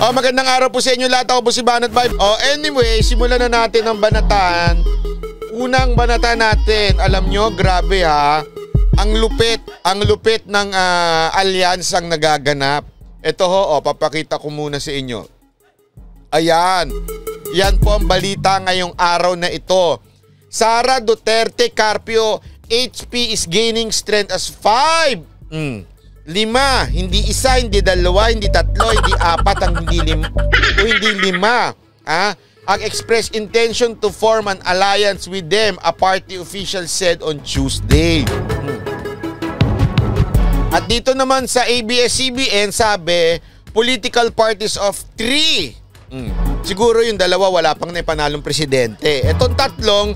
Oh, magandang araw po sa inyo lahat. Ako po si Banat Vibe. Oh, anyway, simulan na natin ang banatan. Unang banatan natin. Alam nyo, grabe ha. Ang lupit, ang lupit ng uh, alyansang nagaganap. Ito ho, oh, papakita ko muna sa inyo. Ayan. Yan po ang balita ngayong araw na ito. Sara Duterte Carpio, HP is gaining strength as 5. Mm. Lima, hindi isa, hindi dalawa, hindi tatlo, hindi apat, ang hindi lima, o hindi lima. Ah, ang express intention to form an alliance with them, a party official said on Tuesday. Hmm. At dito naman sa ABS-CBN sabi, political parties of three. Hmm. Siguro yung dalawa wala pang naipanalong presidente. Etong tatlong,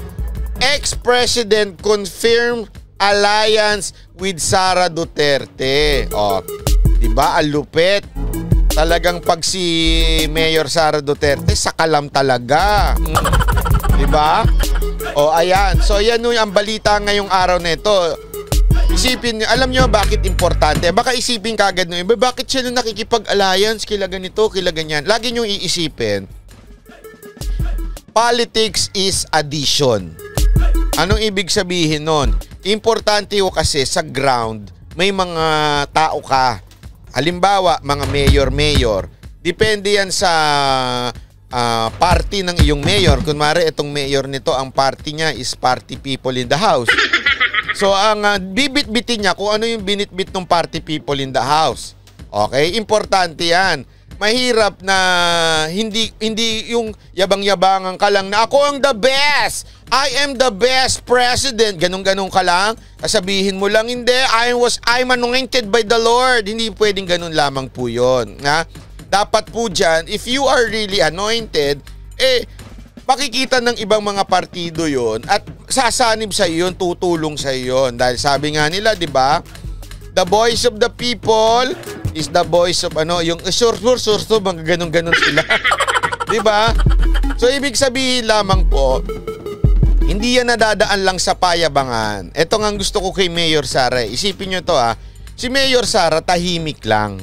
ex-president confirmed alliance with Sara Duterte. O, di ba? Ang lupit. Talagang pag si Mayor Sara Duterte, sakalam talaga. Mm. Di ba? O, ayan. So, yan yung ang balita ngayong araw na ito. Isipin niyo, alam niyo bakit importante? Baka isipin kagad nyo, iba, bakit sila nakikipag-alliance kila ganito, kila ganyan? Lagi niyo iisipin, politics is addition. Anong ibig sabihin nun? Importante ko kasi sa ground, may mga tao ka. Halimbawa, mga mayor-mayor. Depende yan sa uh, party ng iyong mayor. Kunwari, itong mayor nito, ang party niya is party people in the house. So, ang uh, bibit-bitin niya kung ano yung binitbit ng party people in the house. Okay? Importante yan mahirap na hindi hindi yung yabang-yabangan ka lang na ako ang the best. I am the best president. Ganun-ganun ka lang. Sabihin mo lang hindi. I was I'm anointed by the Lord. Hindi pwedeng ganun lamang po 'yon, na dapat po diyan if you are really anointed eh makikita ng ibang mga partido yon at sasanib sa iyo tutulong sa iyo dahil sabi nga nila 'di ba the voice of the people is the voice of ano, yung sur sur sur sur mga ganun ganun sila. 'Di ba? So ibig sabihin lamang po, hindi yan nadadaan lang sa payabangan. Ito nga gusto ko kay Mayor Sara. Isipin nyo to ah. Si Mayor Sara tahimik lang.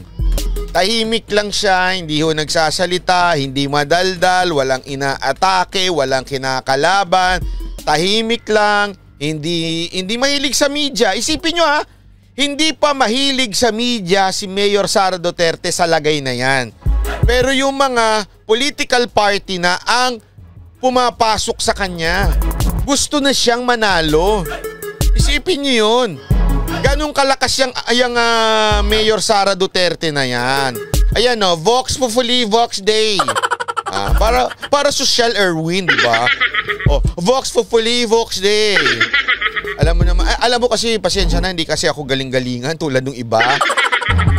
Tahimik lang siya, hindi ho nagsasalita, hindi madaldal, walang inaatake, walang kinakalaban. Tahimik lang, hindi hindi mahilig sa media. Isipin nyo ah, hindi pa mahilig sa media si Mayor Sara Duterte sa lagay na yan. Pero yung mga political party na ang pumapasok sa kanya, gusto na siyang manalo. Isipin niyo yun. Ganong kalakas yung, yung uh, Mayor Sara Duterte na yan. Ayan no, Vox Populi, Vox Day. Ah, para para social Erwin, di ba? Oh, Vox Populi, Vox Day. Alam mo naman, alam mo kasi pasensya na hindi kasi ako galing-galingan tulad ng iba.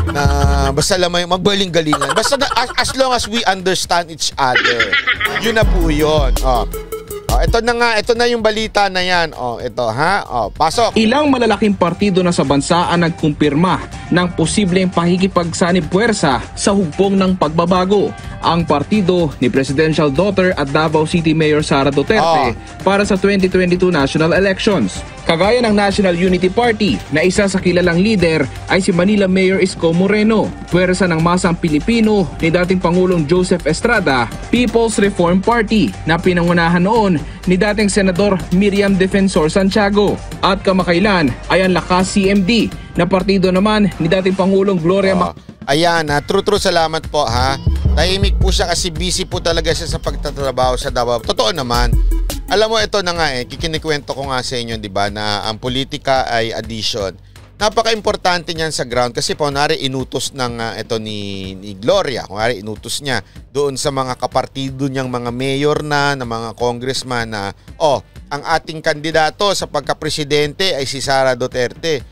Na basta lamang magbaling-galingan. Basta na, as, as long as we understand each other. Yun na po yun. Oh. Ito na nga, ito na yung balita na yan. Oh, ito ha. Oh, pasok. Ilang malalaking partido na sa bansa ang nagkumpirma ng posibleng pakikipagsanib puwersa sa hugpong ng pagbabago. Ang partido ni Presidential Daughter at Davao City Mayor Sara Duterte oh. para sa 2022 national elections. Kagaya ng National Unity Party na isa sa kilalang leader ay si Manila Mayor Isko Moreno, puwersa ng masang Pilipino ni dating Pangulong Joseph Estrada, People's Reform Party na pinangunahan noon ni dating Senador Miriam Defensor Santiago at kamakailan ay ang Lakas CMD na partido naman ni dating Pangulong Gloria oh, Ayan, ha, true true salamat po ha. Tahimik po siya kasi busy po talaga siya sa pagtatrabaho sa Davao. Totoo naman. Alam mo, ito na nga eh, kikinikwento ko nga sa inyo, di ba, na ang politika ay addition. Napaka-importante niyan sa ground kasi kunwari inutos ng uh, ito ni, ni Gloria, kunwari inutos niya doon sa mga kapartido niyang mga mayor na, na mga congressman na, oh, ang ating kandidato sa pagka-presidente ay si Sara Duterte.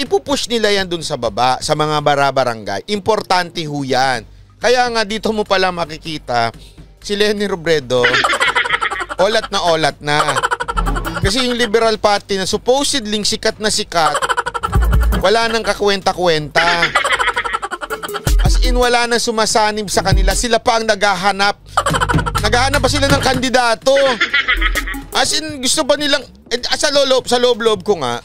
Ipupush nila yan doon sa baba, sa mga barabarangay. Importante ho yan. Kaya nga dito mo pala makikita si Lenny Robredo olat na olat na. Kasi yung Liberal Party na supposedly sikat na sikat, wala nang kakwenta-kwenta. As in, wala nang sumasanib sa kanila. Sila pa ang naghahanap. Naghahanap pa sila ng kandidato. As in, gusto ba nilang... Eh, sa loob, sa loob-loob ko nga,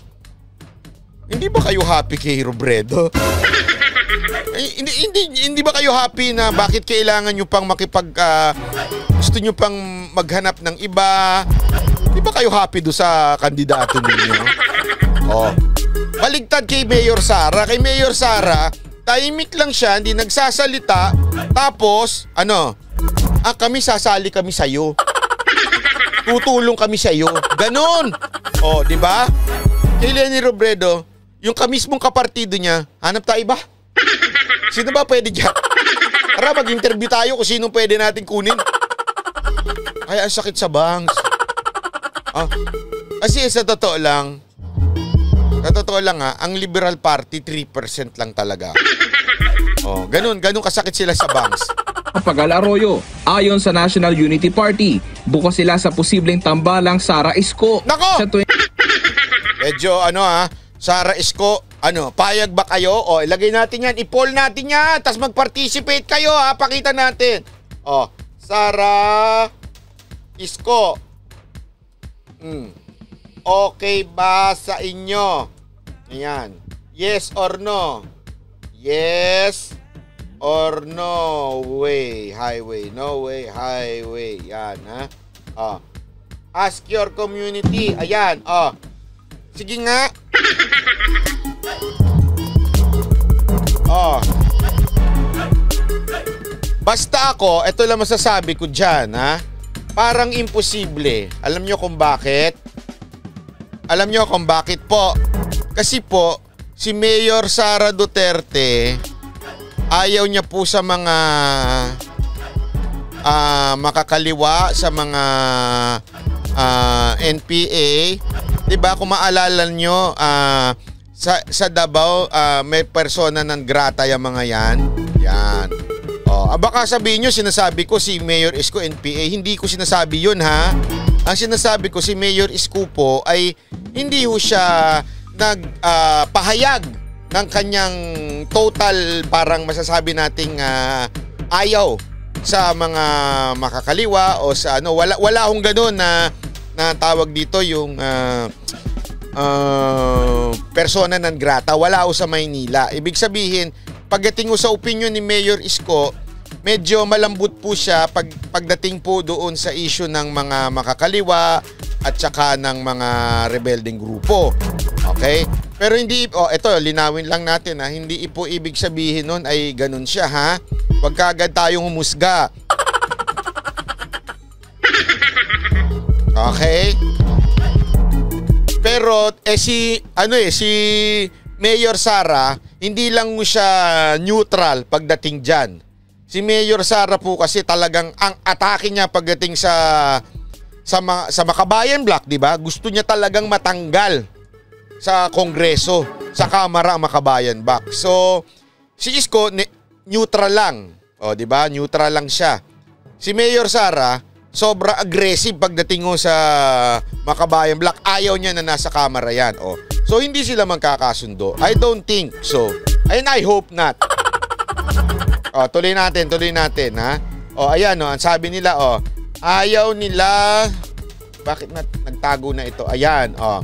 hindi ba kayo happy kay Robredo? Eh, hindi, hindi, hindi ba kayo happy na bakit kailangan nyo pang makipag... ah, gusto nyo pang maghanap ng iba? Di ba kayo happy do sa kandidato ninyo? Oh. Baligtad kay Mayor Sara. Kay Mayor Sara, tahimik lang siya, hindi nagsasalita. Tapos, ano, ah, kami sasali kami sa'yo. Tutulong kami sa'yo. Ganon. Oh, di ba? Kay Lenny Robredo, yung kamismong kapartido niya, hanap tayo ba? Sino ba pwede dyan? Tara, mag-interview tayo kung sino pwede natin kunin. Kaya ang sakit sa banks. Ah, kasi sa totoo lang, sa totoo lang ha, ang Liberal Party 3% lang talaga. Oh, ganun, ganun kasakit sila sa banks. Pagal Arroyo. Ayon sa National Unity Party, bukas sila sa posibleng tambalang Sara Isko. Nako! Sa tuwing Medyo ano ha, Sara Isko, ano, payag ba kayo? O, ilagay natin yan, i-poll natin yan, tapos mag-participate kayo ha, pakita natin. O, Sara Isko. Hmm. Okay ba sa inyo? Ayan. Yes or no? Yes or no way. Highway. No way. Highway. Yan ha. O. Ask your community. Ayan. O. Sige nga. Oh. Basta ako, ito lang masasabi ko dyan, ha? Parang imposible. Alam nyo kung bakit? Alam nyo kung bakit po? Kasi po, si Mayor Sara Duterte, ayaw niya po sa mga ah, makakaliwa, sa mga ah, NPA. 'Di ba kung maalala nyo, ah, sa, sa Davao, ah, may persona ng grata yung mga yan. Yan. Oh, ah, baka sabihin nyo, sinasabi ko si Mayor Isko NPA. Hindi ko sinasabi yun ha. Ang sinasabi ko si Mayor Isko po ay hindi ho siya nagpahayag ng kanyang total parang masasabi nating ah, ayaw sa mga makakaliwa o sa ano wala wala hong ganoon na na tawag dito yung ah, ah, persona non grata. Wala ho sa Maynila. Ibig sabihin pagdating ho sa opinion ni Mayor Isko medyo malambot po siya pag pagdating po doon sa issue ng mga makakaliwa at saka ng mga rebelding grupo. Okay? Pero hindi oh ito linawin lang natin ha hindi po ibig sabihin nun ay ganun siya ha? Huwag kagad tayong humusga. Okay? Pero eh si ano eh si Mayor Sara, hindi lang siya neutral pagdating diyan. Si Mayor Sara po kasi talagang ang atake niya pagdating sa sa ma, sa Makabayan Block, 'di ba? Gusto niya talagang matanggal sa Kongreso, sa Kamara ang Makabayan Block. So si Isko ne- neutral lang. O, 'di ba? Neutral lang siya. Si Mayor Sara, sobra aggressive pagdating mo sa Makabayan Block. Ayaw niya na nasa kamera yan. O. So, hindi sila magkakasundo. I don't think so. And I hope not. O, tuloy natin, tuloy natin, ha? O, ayan, o, ang sabi nila, o, ayaw nila, bakit na, nagtago na ito? Ayan, o.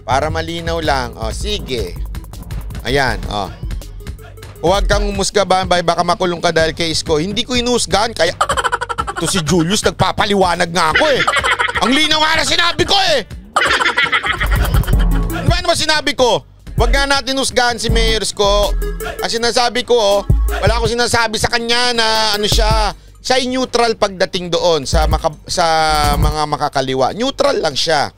Para malinaw lang, o, sige. Ayan, o. Huwag kang umusga ba, baka makulong ka dahil kay Isko. Hindi ko inusgan, kaya... Ito si Julius, nagpapaliwanag nga ako eh. Ang linaw nga na sinabi ko eh. Ano ba sinabi ko? Huwag nga natin husgahan si Mayor Isko. Ang sinasabi ko, oh, wala akong sinasabi sa kanya na ano siya, siya ay neutral pagdating doon sa, maka, sa mga makakaliwa. Neutral lang siya.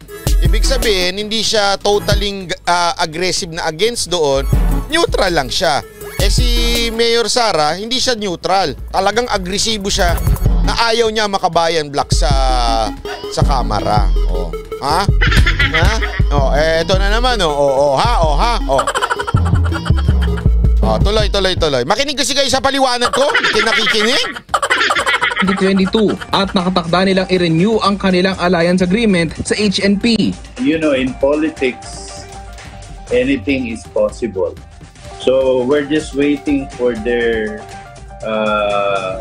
Ibig sabihin, hindi siya totally ah, aggressive na against doon. Neutral lang siya. Eh si Mayor Sara, hindi siya neutral. Talagang agresibo siya na ayaw niya makabayan black sa sa kamera. Oh. Ha? Ha? Oh, eh ito na naman oh. Oh, oh ha? Oh, ha? Oh. Oh, tuloy, tuloy, tuloy. Makinig kasi kayo sa paliwanag ko. Kinakikinig. 2022 at nakatakda nilang i-renew ang kanilang alliance agreement sa HNP. you know, in politics, anything is possible. So we're just waiting for their uh,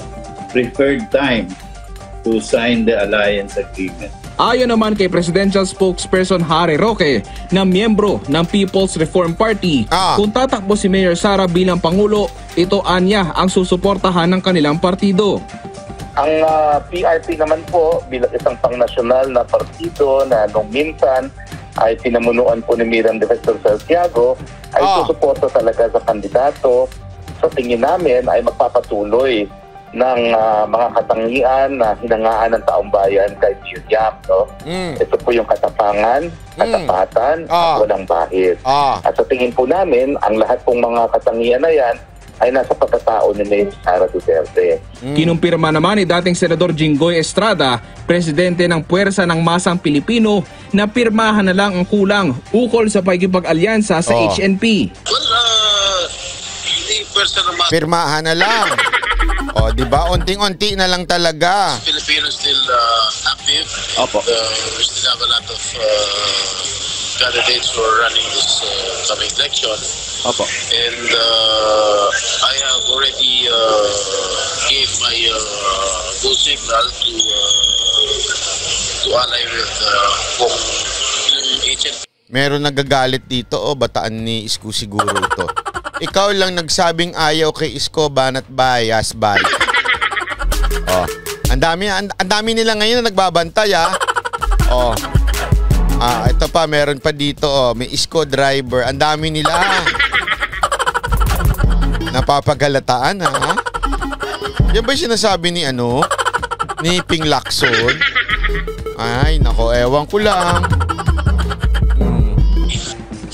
preferred time to sign the alliance agreement. Ayon naman kay Presidential Spokesperson Harry Roque na miyembro ng People's Reform Party, Ah. kung tatakbo si Mayor Sara bilang Pangulo, ito anya ang susuportahan ng kanilang partido. Ang ah, PRP naman po bilang isang pangnasyonal na partido na nung minsan ay pinamunuan po ni Miriam Defensor Santiago ay Ah. susuporta talaga sa kandidato. Sa tingin namin ay magpapatuloy ng ah, mga katangian na hinangaan ng taong bayan kay Yap. No? Mm. Ito po yung katapangan, katapatan Ah. at walang bahid. Ah. At sa tingin po namin, ang lahat pong mga katangian na yan ay nasa pagkatao ni Mayor Sara Duterte. Kinumpirma naman ni dating Senador Jinggoy Estrada, presidente ng Puwersa ng Masang Pilipino, na pirmahan na lang ang kulang ukol sa pagkipag-alyansa sa Oh. HNP. Well, uh, hindi ng Pirmahan na lang. O, di ba? Unting-unti na lang talaga. Filipinos still uh, active. Opo. And, uh, we still have a lot of uh, candidates who are running this uh, coming election. Opo. And uh, I have already uh, gave my uh, go signal to uh, to ally with uh, kung yung agent Meron nagagalit dito, o bataan ni Isko siguro ito. Ikaw lang nagsabing ayaw kay Isko, banat bias, bay. Oh, ang dami, ang, dami nila ngayon na nagbabantay, ah. Oh. Ah, ito pa, meron pa dito, oh. May Isko driver. Ang dami nila. Napapagalataan, ha? Yan ba sinasabi ni ano? Ni Ping Lacson? Ay, nako, ewan ko lang.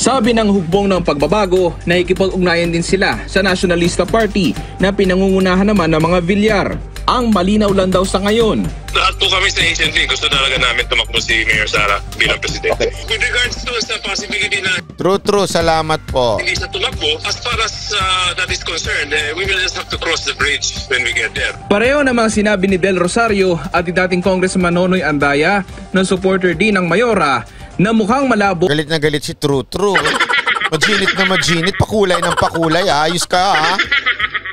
Sabi ng hukbong ng pagbabago, nakikipag-ugnayan din sila sa Nationalista Party na pinangungunahan naman ng mga Villar. Ang malinaw lang daw sa ngayon. Lahat po kami sa HNP, gusto talaga namin tumakbo si Mayor Sara bilang presidente. With regards to sa possibility na True, true. Salamat po. hindi siya tumakbo, as far as uh, that is concerned, eh, we will just have to cross the bridge when we get there. Pareho namang sinabi ni Del Rosario at ni dating Congressman Nonoy Andaya na supporter din ng Mayora na mukhang malabo Galit na galit si True, true. Majinit na majinit. Pakulay ng pakulay. Ayos ka, ha?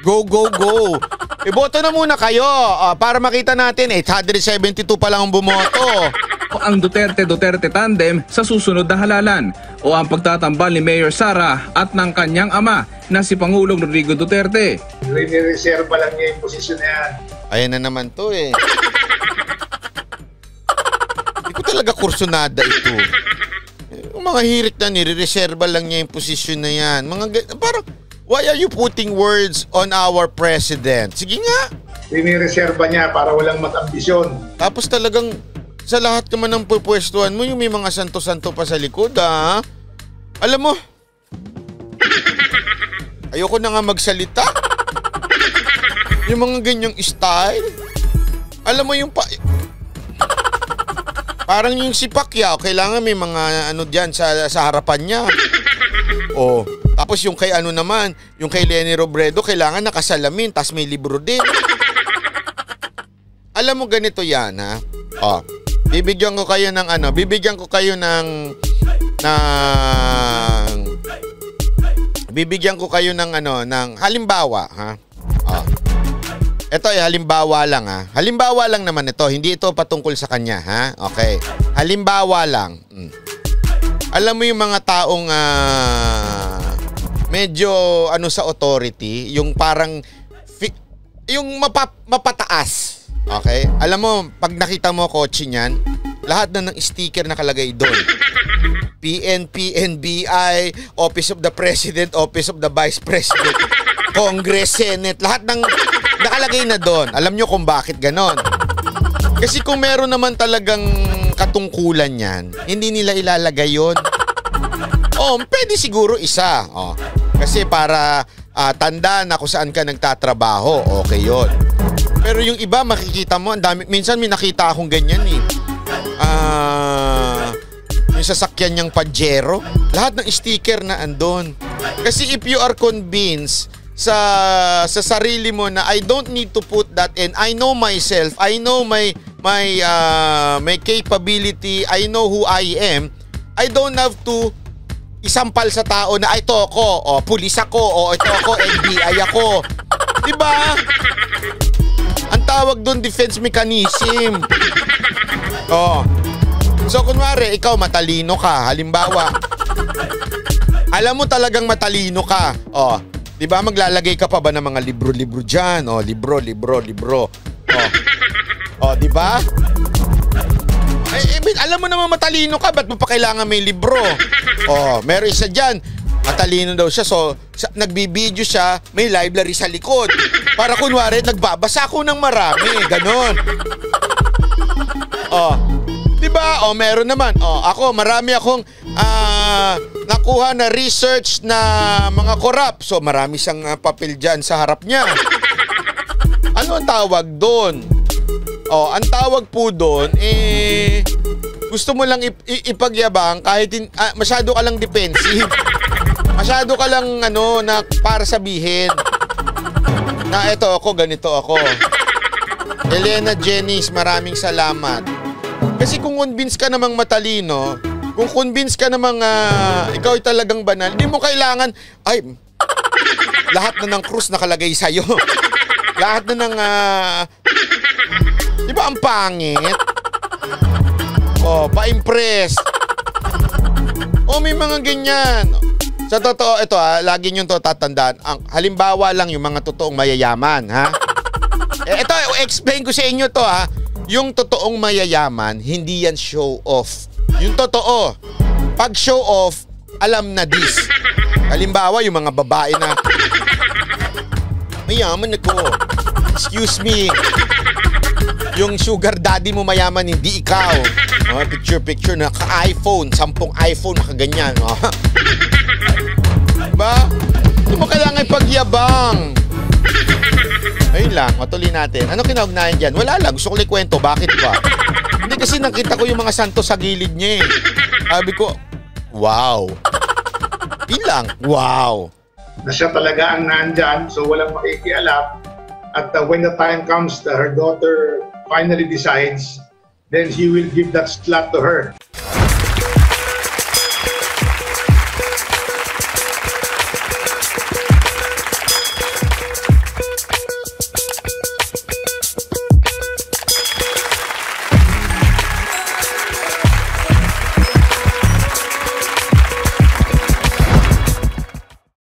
Go, go, go. Iboto na muna kayo ah, para makita natin. 872 pa lang ang bumoto. ang Duterte-Duterte tandem sa susunod na halalan o ang pagtatambal ni Mayor Sara at ng kanyang ama na si Pangulong Rodrigo Duterte. Rinireserva lang niya yung posisyon na yan. Ayan na naman to eh. Talaga kursunada ito. Yung mga hirit na nire-reserva lang niya yung posisyon na yan. Mga ga- parang, why are you putting words on our president? Sige nga. Rinireserva niya para walang matambisyon. Tapos talagang sa lahat naman ng pupwestuhan mo, yung may mga santo-santo pa sa likod, ha? Alam mo, ayoko na nga magsalita. Yung mga ganyang style. Alam mo yung pa... Parang yung si Pacquiao, kailangan may mga ano diyan sa, sa harapan niya. Oh, tapos yung kay ano naman, yung kay Lenny Robredo, kailangan nakasalamin, tas may libro din. Alam mo ganito yan, ha? Oh, bibigyan ko kayo ng ano, bibigyan ko kayo ng ng bibigyan ko kayo ng ano, ng halimbawa, ha? Ito ay halimbawa lang ha. Halimbawa lang naman ito, hindi ito patungkol sa kanya ha. Okay. Halimbawa lang. Mm. Alam mo yung mga taong ah, medyo ano sa authority, yung parang fi- yung mapa- mapataas. Okay? Alam mo, pag nakita mo kotse niyan, lahat na ng sticker nakalagay doon. PNP, NBI, Office of the President, Office of the Vice President, Congress, Senate, lahat ng nakalagay na doon. Alam nyo kung bakit ganon. Kasi kung meron naman talagang katungkulan yan, hindi nila ilalagay yon. Oh, pwede siguro isa. Oh. Kasi para ah, tanda na kung saan ka nagtatrabaho, okay yon. Pero yung iba makikita mo, ang dami, minsan may nakita akong ganyan eh. Ah, yung sasakyan niyang Pajero, lahat ng sticker na andon. Kasi if you are convinced sa sa sarili mo na I don't need to put that in. I know myself. I know my my uh, my capability. I know who I am. I don't have to isampal sa tao na "Ay, ito ako, o pulis ako, o ito ako, NBI ako. 'Di ba? Ang tawag doon defense mechanism. Oh. So kunwari, ikaw matalino ka, halimbawa. alam mo talagang matalino ka. Oh, 'di ba maglalagay ka pa ba ng mga libro-libro diyan? Oh, libro, libro, libro. Oh. Oh, 'di ba? Eh, eh, alam mo naman matalino ka, ba't mo pa kailangan may libro? Oh, meron isa dyan. Matalino daw siya, so sa, nagbibideo siya, may library sa likod. Para kunwari, nagbabasa ako ng marami. Ganon. Oh, di ba? Oh, meron naman. Oh, ako, marami akong ah, nakuha na research na mga korap. So, marami siyang ah, papel dyan sa harap niya. Ano ang tawag doon? Oh, ang tawag po doon eh gusto mo lang ip- ipagyabang kahit hin- ah, masyado ka lang defensive. Masyado ka lang ano na para sabihin na eto ako ganito ako. Elena Jennings, maraming salamat. Kasi kung convince ka namang matalino, kung convince ka namang ah, ikaw ay talagang banal, hindi mo kailangan, ay, lahat na ng krus nakalagay sa'yo. lahat na ng ah, Di ba ang pangit? Oh, pa-impress. Oh, may mga ganyan. Sa totoo, ito ha, lagi nyo to tatandaan. Ang, halimbawa lang yung mga totoong mayayaman, ha? Eh, ito, explain ko sa inyo to ha. Yung totoong mayayaman, hindi yan show off. Yung totoo, pag show off, alam na this. Halimbawa, yung mga babae na, mayaman ako. Excuse me. Yung sugar daddy mo mayaman, hindi ikaw. Oh, picture picture na ka-iPhone, sampung iPhone nakaganyan. Oh. Diba? Hindi mo kailangan pagyabang. Ayun lang, matuloy natin. Ano kinaugnayan dyan? Wala lang, gusto ko lang kwento. Bakit ba? Hindi kasi nakita ko yung mga santo sa gilid niya eh. Sabi ko, wow. Yun lang, wow. Na siya talaga ang nandyan, so walang makikialam. At uh, when the time comes that her daughter finally decides, then he will give that slap to her.